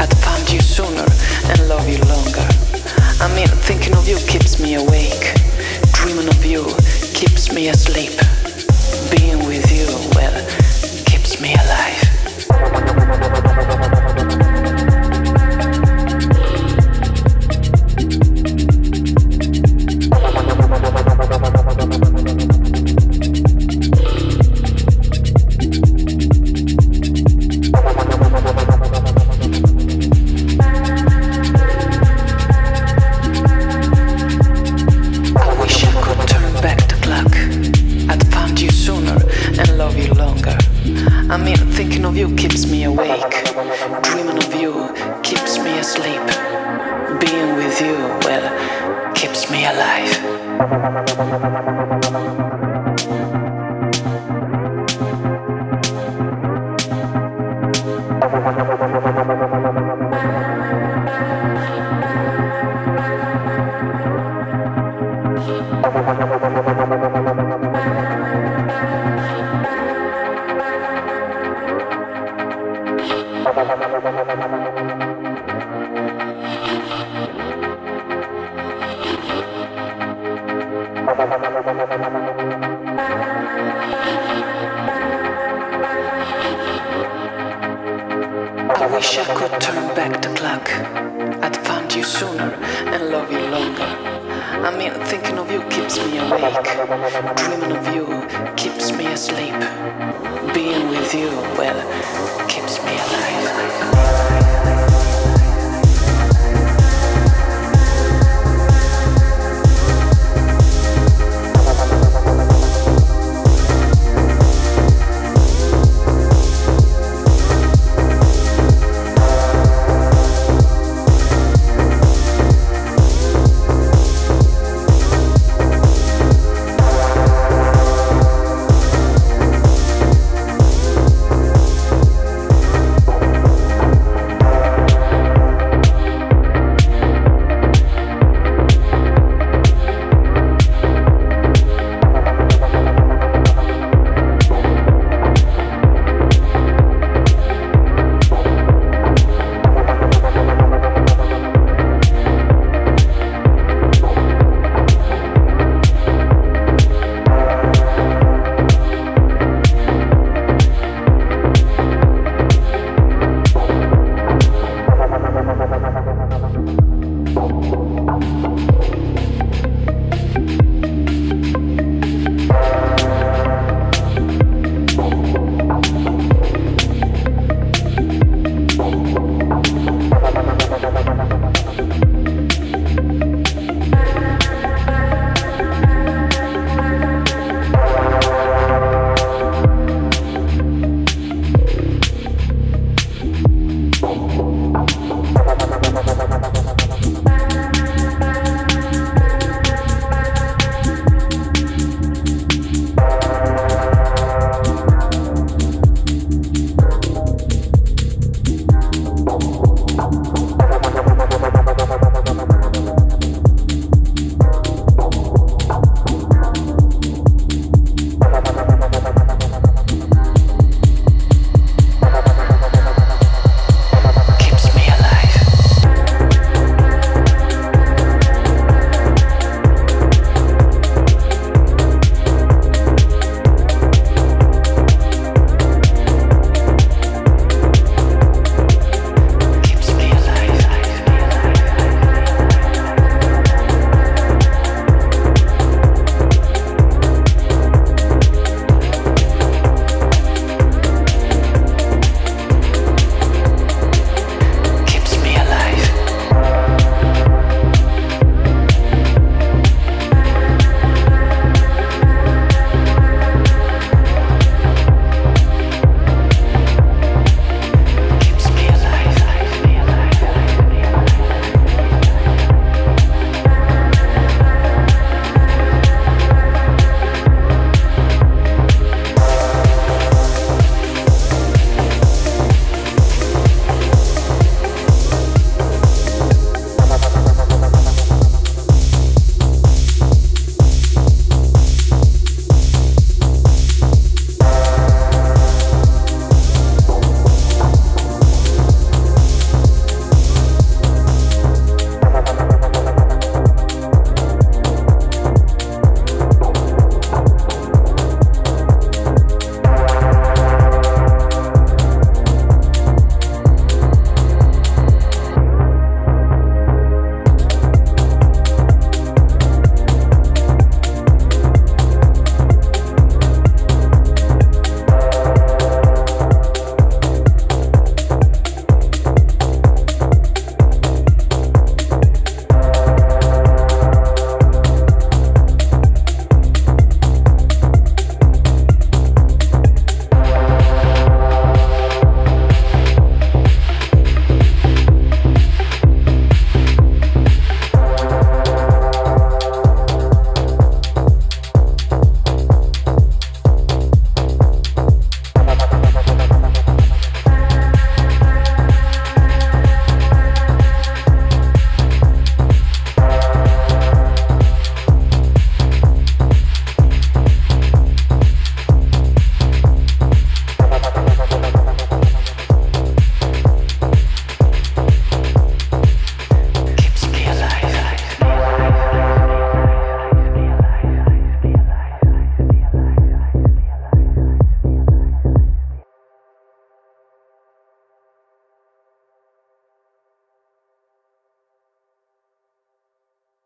I'd found you sooner and love you longer. I mean, thinking of you keeps me awake. Dreaming of you keeps me asleep. Being with you, well, keeps me alive. Awake. Dreaming of you keeps me asleep. Being with you, well, keeps me alive. I wish I could turn back the clock. I'd found you sooner and love you longer. I mean, thinking of you keeps me awake. Dreaming of you keeps me asleep. Being with you, well, keeps me alive.